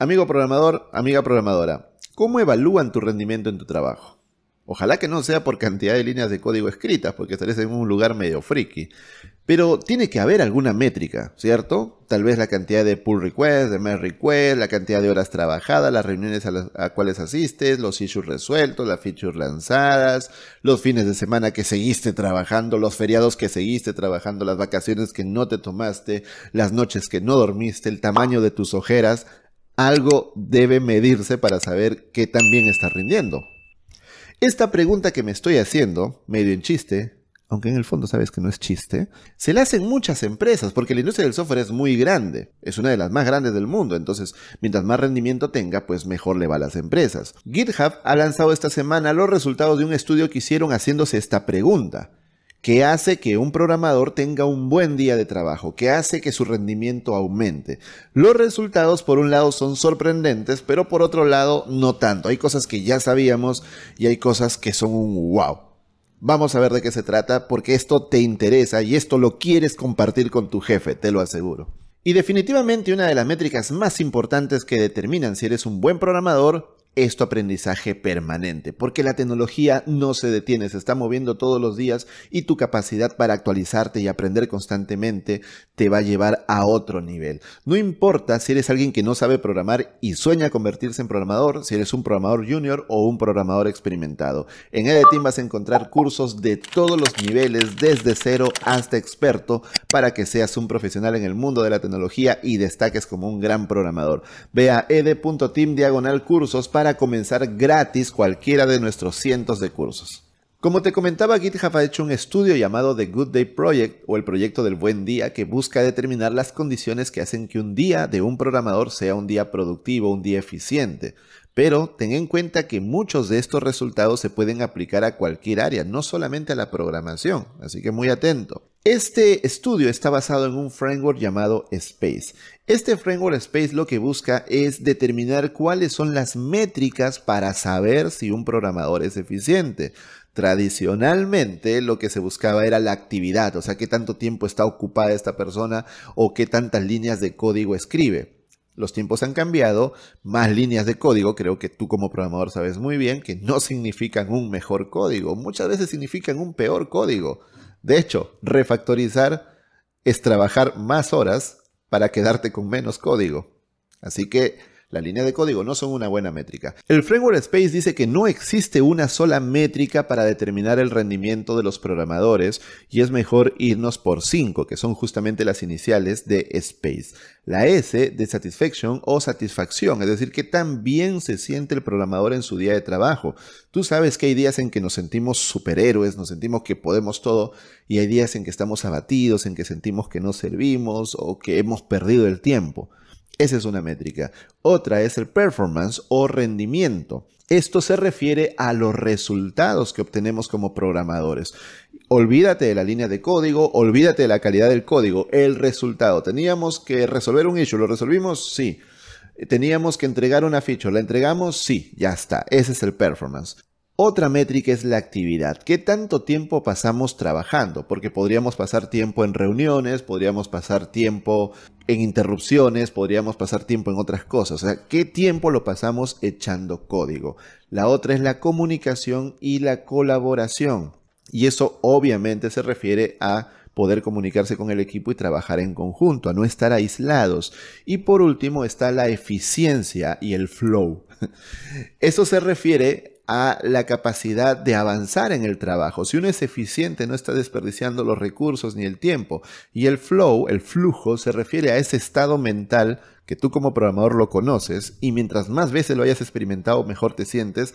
Amigo programador, amiga programadora, ¿cómo evalúan tu rendimiento en tu trabajo? Ojalá que no sea por cantidad de líneas de código escritas, porque estarías en un lugar medio friki. Pero tiene que haber alguna métrica, ¿cierto? Tal vez la cantidad de pull requests, de merge requests, la cantidad de horas trabajadas, las reuniones a las a cuales asistes, los issues resueltos, las features lanzadas, los fines de semana que seguiste trabajando, los feriados que seguiste trabajando, las vacaciones que no te tomaste, las noches que no dormiste, el tamaño de tus ojeras. Algo debe medirse para saber qué tan bien estás rindiendo. Esta pregunta que me estoy haciendo, medio en chiste, aunque en el fondo sabes que no es chiste, se la hacen muchas empresas porque la industria del software es muy grande, es una de las más grandes del mundo, entonces mientras más rendimiento tenga, pues mejor le va a las empresas. GitHub ha lanzado esta semana los resultados de un estudio que hicieron haciéndose esta pregunta que hace que un programador tenga un buen día de trabajo, que hace que su rendimiento aumente. Los resultados por un lado son sorprendentes, pero por otro lado no tanto. Hay cosas que ya sabíamos y hay cosas que son un wow. Vamos a ver de qué se trata porque esto te interesa y esto lo quieres compartir con tu jefe, te lo aseguro. Y definitivamente una de las métricas más importantes que determinan si eres un buen programador es tu aprendizaje permanente, porque la tecnología no se detiene, se está moviendo todos los días y tu capacidad para actualizarte y aprender constantemente te va a llevar a otro nivel. No importa si eres alguien que no sabe programar y sueña convertirse en programador, si eres un programador junior o un programador experimentado. En Edeteam vas a encontrar cursos de todos los niveles, desde cero hasta experto, para que seas un profesional en el mundo de la tecnología y destaques como un gran programador. Ve a ed.team diagonal cursos para comenzar gratis cualquiera de nuestros cientos de cursos. Como te comentaba, GitHub ha hecho un estudio llamado The Good Day Project o el proyecto del buen día que busca determinar las condiciones que hacen que un día de un programador sea un día productivo, un día eficiente. Pero ten en cuenta que muchos de estos resultados se pueden aplicar a cualquier área, no solamente a la programación, así que muy atento. Este estudio está basado en un framework llamado Space. Este framework Space lo que busca es determinar cuáles son las métricas para saber si un programador es eficiente. Tradicionalmente lo que se buscaba era la actividad, o sea, qué tanto tiempo está ocupada esta persona o qué tantas líneas de código escribe. Los tiempos han cambiado, más líneas de código, creo que tú como programador sabes muy bien que no significan un mejor código, muchas veces significan un peor código. De hecho, refactorizar es trabajar más horas para quedarte con menos código. Así que la línea de código no son una buena métrica. El framework Space dice que no existe una sola métrica para determinar el rendimiento de los programadores y es mejor irnos por 5, que son justamente las iniciales de Space. La S de satisfaction o satisfacción, es decir, que tan bien se siente el programador en su día de trabajo. Tú sabes que hay días en que nos sentimos superhéroes, nos sentimos que podemos todo y hay días en que estamos abatidos, en que sentimos que no servimos o que hemos perdido el tiempo. Esa es una métrica. Otra es el performance o rendimiento. Esto se refiere a los resultados que obtenemos como programadores. Olvídate de la línea de código, olvídate de la calidad del código, el resultado. Teníamos que resolver un issue, ¿lo resolvimos? Sí. Teníamos que entregar una feature, ¿la entregamos? Sí, ya está. Ese es el performance. Otra métrica es la actividad. ¿Qué tanto tiempo pasamos trabajando? Porque podríamos pasar tiempo en reuniones, podríamos pasar tiempo en interrupciones, podríamos pasar tiempo en otras cosas. O sea, ¿qué tiempo lo pasamos echando código? La otra es la comunicación y la colaboración. Y eso obviamente se refiere a poder comunicarse con el equipo y trabajar en conjunto, a no estar aislados. Y por último está la eficiencia y el flow. Eso se refiere a la capacidad de avanzar en el trabajo. Si uno es eficiente, no está desperdiciando los recursos ni el tiempo. Y el flow, el flujo, se refiere a ese estado mental que tú como programador lo conoces y mientras más veces lo hayas experimentado, mejor te sientes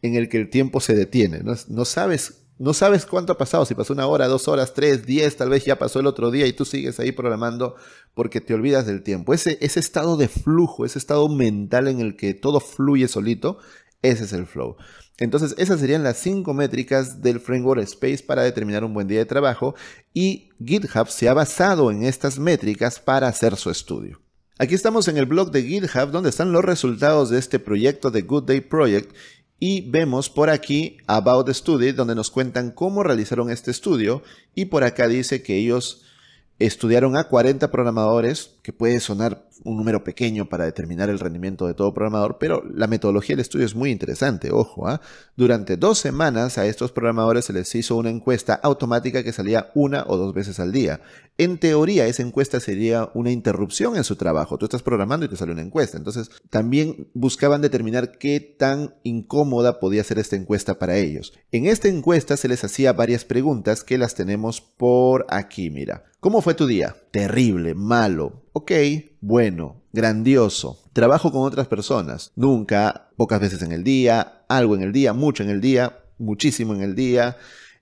en el que el tiempo se detiene. No, sabes, no sabes cuánto ha pasado, si pasó una hora, dos horas, tres, diez, tal vez ya pasó el otro día y tú sigues ahí programando porque te olvidas del tiempo. Ese, ese estado de flujo, ese estado mental en el que todo fluye solito, ese es el flow. Entonces, esas serían las cinco métricas del framework Space para determinar un buen día de trabajo y GitHub se ha basado en estas métricas para hacer su estudio. Aquí estamos en el blog de GitHub donde están los resultados de este proyecto de Good Day Project y vemos por aquí About Study donde nos cuentan cómo realizaron este estudio y por acá dice que ellos estudiaron a 40 programadores que puede sonar un número pequeño para determinar el rendimiento de todo programador, pero la metodología del estudio es muy interesante, ojo. ¿ah? Durante dos semanas a estos programadores se les hizo una encuesta automática que salía una o dos veces al día. En teoría, esa encuesta sería una interrupción en su trabajo. Tú estás programando y te sale una encuesta. Entonces, también buscaban determinar qué tan incómoda podía ser esta encuesta para ellos. En esta encuesta se les hacía varias preguntas que las tenemos por aquí, mira. ¿Cómo fue tu día? Terrible, malo. Ok, bueno, grandioso. Trabajo con otras personas. Nunca, pocas veces en el día, algo en el día, mucho en el día, muchísimo en el día.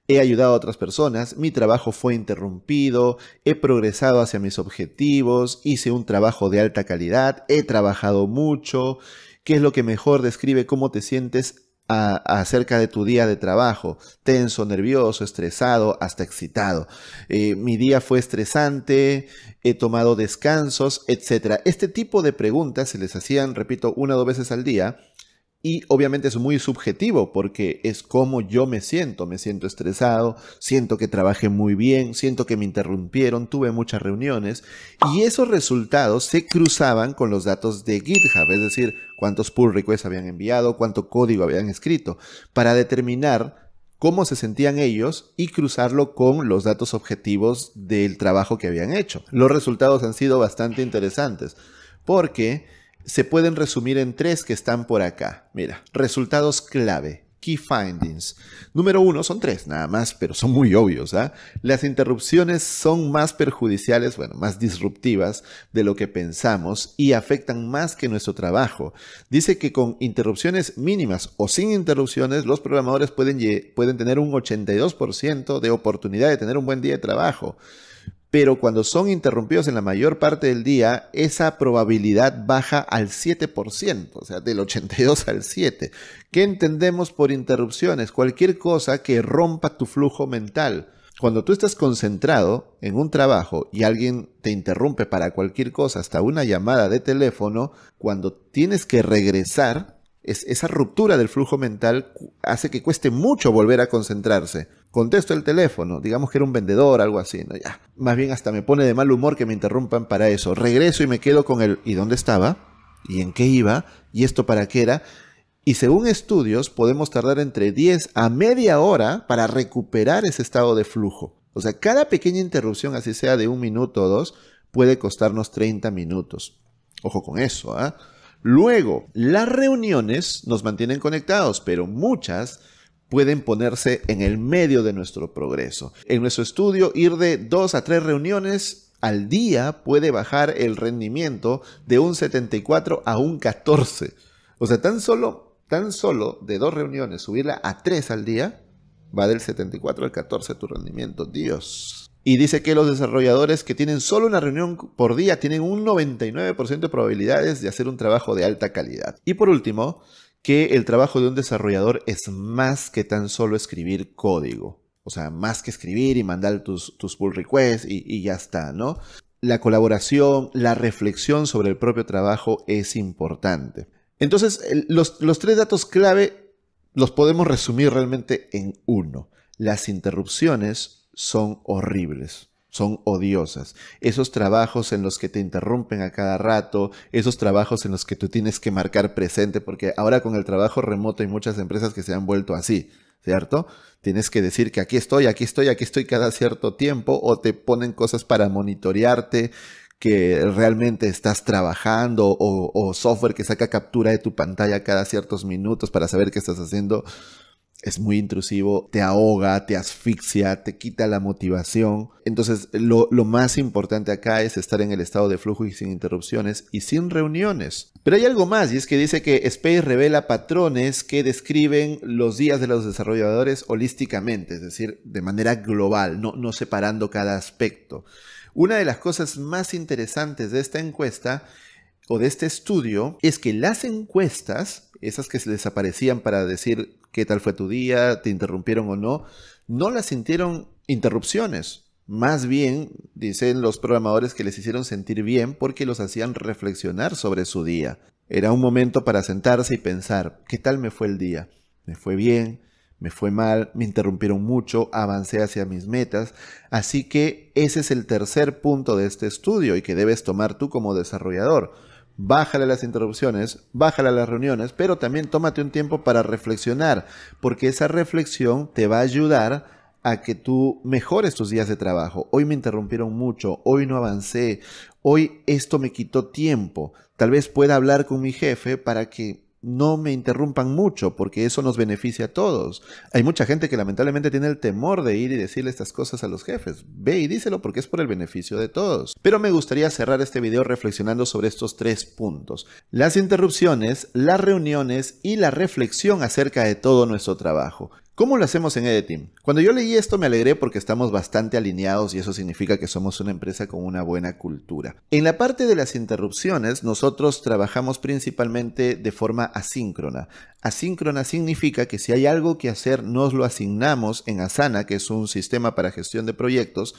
He ayudado a otras personas, mi trabajo fue interrumpido, he progresado hacia mis objetivos, hice un trabajo de alta calidad, he trabajado mucho. ¿Qué es lo que mejor describe cómo te sientes acerca de tu día de trabajo, tenso, nervioso, estresado, hasta excitado. Eh, mi día fue estresante, he tomado descansos, etc. Este tipo de preguntas se les hacían, repito, una o dos veces al día y obviamente es muy subjetivo porque es como yo me siento. Me siento estresado, siento que trabajé muy bien, siento que me interrumpieron, tuve muchas reuniones. Y esos resultados se cruzaban con los datos de GitHub, es decir, cuántos pull requests habían enviado, cuánto código habían escrito, para determinar cómo se sentían ellos y cruzarlo con los datos objetivos del trabajo que habían hecho. Los resultados han sido bastante interesantes porque se pueden resumir en tres que están por acá. Mira, resultados clave. Key findings. Número uno, son tres nada más, pero son muy obvios. ¿ah? Las interrupciones son más perjudiciales, bueno, más disruptivas de lo que pensamos y afectan más que nuestro trabajo. Dice que con interrupciones mínimas o sin interrupciones, los programadores pueden, pueden tener un 82% de oportunidad de tener un buen día de trabajo pero cuando son interrumpidos en la mayor parte del día, esa probabilidad baja al 7%, o sea, del 82 al 7. ¿Qué entendemos por interrupciones? Cualquier cosa que rompa tu flujo mental. Cuando tú estás concentrado en un trabajo y alguien te interrumpe para cualquier cosa, hasta una llamada de teléfono, cuando tienes que regresar, esa ruptura del flujo mental hace que cueste mucho volver a concentrarse. Contesto el teléfono, digamos que era un vendedor, algo así, ¿no? Ya. Más bien hasta me pone de mal humor que me interrumpan para eso. Regreso y me quedo con el ¿y dónde estaba? ¿Y en qué iba? ¿Y esto para qué era? Y según estudios, podemos tardar entre 10 a media hora para recuperar ese estado de flujo. O sea, cada pequeña interrupción, así sea de un minuto o dos, puede costarnos 30 minutos. Ojo con eso, ¿ah? Luego, las reuniones nos mantienen conectados, pero muchas pueden ponerse en el medio de nuestro progreso. En nuestro estudio, ir de dos a tres reuniones al día puede bajar el rendimiento de un 74 a un 14. O sea, tan solo, tan solo de dos reuniones, subirla a tres al día, va del 74 al 14 tu rendimiento. Dios. Y dice que los desarrolladores que tienen solo una reunión por día tienen un 99% de probabilidades de hacer un trabajo de alta calidad. Y por último, que el trabajo de un desarrollador es más que tan solo escribir código. O sea, más que escribir y mandar tus, tus pull requests y, ya está, ¿no? La colaboración, la reflexión sobre el propio trabajo es importante. Entonces, los, los tres datos clave los podemos resumir realmente en uno. Las interrupciones son horribles, son odiosas. Esos trabajos en los que te interrumpen a cada rato, esos trabajos en los que tú tienes que marcar presente, porque ahora con el trabajo remoto hay muchas empresas que se han vuelto así, ¿cierto? Tienes que decir que aquí estoy, aquí estoy, aquí estoy cada cierto tiempo, o te ponen cosas para monitorearte que realmente estás trabajando o, software que saca captura de tu pantalla cada ciertos minutos para saber qué estás haciendo es muy intrusivo, te ahoga, te asfixia, te quita la motivación. Entonces, lo, más importante acá es estar en el estado de flujo y sin interrupciones y sin reuniones. Pero hay algo más, y es que dice que Space revela patrones que describen los días de los desarrolladores holísticamente, es decir, de manera global, no, no separando cada aspecto. Una de las cosas más interesantes de esta encuesta o de este estudio es que las encuestas, esas que se les aparecían para decir qué tal fue tu día, te interrumpieron o no, no las sintieron interrupciones. Más bien, dicen los programadores que les hicieron sentir bien porque los hacían reflexionar sobre su día. Era un momento para sentarse y pensar, ¿qué tal me fue el día? ¿Me fue bien? me fue mal, me interrumpieron mucho, avancé hacia mis metas. Así que ese es el tercer punto de este estudio y que debes tomar tú como desarrollador. Bájale las interrupciones, bájale las reuniones, pero también tómate un tiempo para reflexionar, porque esa reflexión te va a ayudar a que tú mejores tus días de trabajo. Hoy me interrumpieron mucho, hoy no avancé, hoy esto me quitó tiempo. Tal vez pueda hablar con mi jefe para que no me interrumpan mucho, porque eso nos beneficia a todos. Hay mucha gente que lamentablemente tiene el temor de ir y decirle estas cosas a los jefes. Ve y díselo porque es por el beneficio de todos. Pero me gustaría cerrar este video reflexionando sobre estos tres puntos. Las interrupciones, las reuniones y la reflexión acerca de todo nuestro trabajo. ¿Cómo lo hacemos en Edeteam? Cuando yo leí esto me alegré porque estamos bastante alineados y eso significa que somos una empresa con una buena cultura. En la parte de las interrupciones, nosotros trabajamos principalmente de forma asíncrona. Asíncrona significa que si hay algo que hacer, nos lo asignamos en Asana, que es un sistema para gestión de proyectos,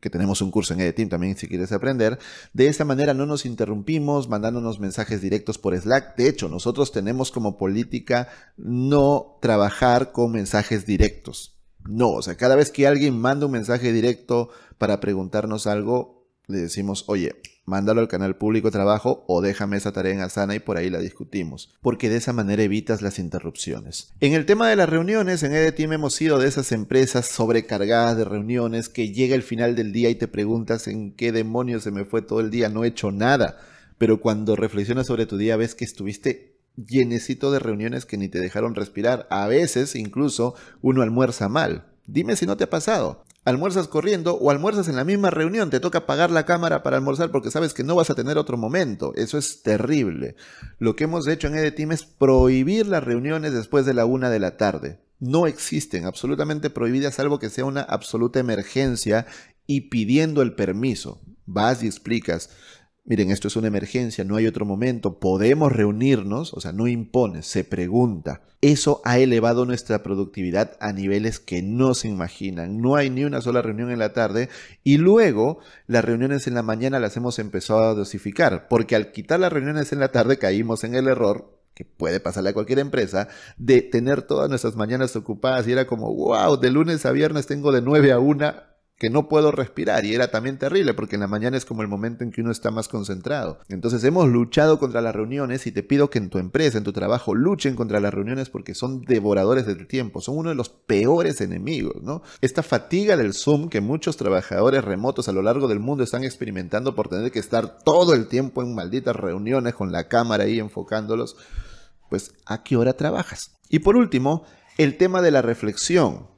que tenemos un curso en Edeteam también si quieres aprender. De esa manera no nos interrumpimos mandándonos mensajes directos por Slack. De hecho, nosotros tenemos como política no trabajar con mensajes directos. No, o sea, cada vez que alguien manda un mensaje directo para preguntarnos algo, le decimos, oye, mándalo al canal público trabajo o déjame esa tarea en Asana y por ahí la discutimos, porque de esa manera evitas las interrupciones. En el tema de las reuniones, en EDTeam hemos sido de esas empresas sobrecargadas de reuniones que llega el final del día y te preguntas en qué demonios se me fue todo el día, no he hecho nada, pero cuando reflexionas sobre tu día ves que estuviste llenecito de reuniones que ni te dejaron respirar, a veces incluso uno almuerza mal. Dime si no te ha pasado almuerzas corriendo o almuerzas en la misma reunión, te toca apagar la cámara para almorzar porque sabes que no vas a tener otro momento. Eso es terrible. Lo que hemos hecho en EDTeam es prohibir las reuniones después de la una de la tarde. No existen, absolutamente prohibidas, salvo que sea una absoluta emergencia y pidiendo el permiso. Vas y explicas, miren, esto es una emergencia, no hay otro momento, podemos reunirnos, o sea, no impone, se pregunta. Eso ha elevado nuestra productividad a niveles que no se imaginan. No hay ni una sola reunión en la tarde y luego las reuniones en la mañana las hemos empezado a dosificar, porque al quitar las reuniones en la tarde caímos en el error que puede pasarle a cualquier empresa, de tener todas nuestras mañanas ocupadas y era como, wow, de lunes a viernes tengo de 9 a 1 que no puedo respirar y era también terrible porque en la mañana es como el momento en que uno está más concentrado. Entonces hemos luchado contra las reuniones y te pido que en tu empresa, en tu trabajo, luchen contra las reuniones porque son devoradores del tiempo, son uno de los peores enemigos, ¿no? Esta fatiga del Zoom que muchos trabajadores remotos a lo largo del mundo están experimentando por tener que estar todo el tiempo en malditas reuniones con la cámara ahí enfocándolos, pues ¿a qué hora trabajas? Y por último, el tema de la reflexión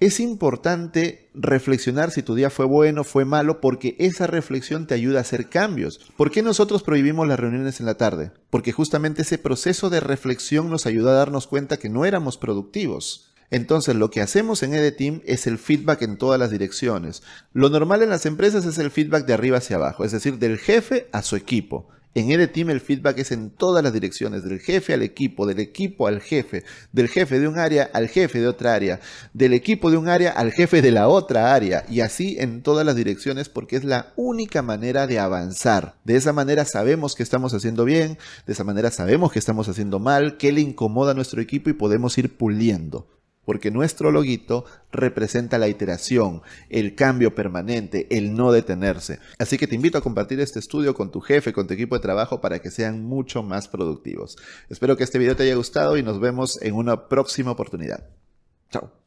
es importante reflexionar si tu día fue bueno, o fue malo, porque esa reflexión te ayuda a hacer cambios. ¿Por qué nosotros prohibimos las reuniones en la tarde? Porque justamente ese proceso de reflexión nos ayuda a darnos cuenta que no éramos productivos. Entonces, lo que hacemos en EDTeam es el feedback en todas las direcciones. Lo normal en las empresas es el feedback de arriba hacia abajo, es decir, del jefe a su equipo. En EDTeam el feedback es en todas las direcciones, del jefe al equipo, del equipo al jefe, del jefe de un área al jefe de otra área, del equipo de un área al jefe de la otra área, y así en todas las direcciones porque es la única manera de avanzar. De esa manera sabemos que estamos haciendo bien, de esa manera sabemos que estamos haciendo mal, qué le incomoda a nuestro equipo y podemos ir puliendo porque nuestro loguito representa la iteración, el cambio permanente, el no detenerse. Así que te invito a compartir este estudio con tu jefe, con tu equipo de trabajo para que sean mucho más productivos. Espero que este video te haya gustado y nos vemos en una próxima oportunidad. Chao.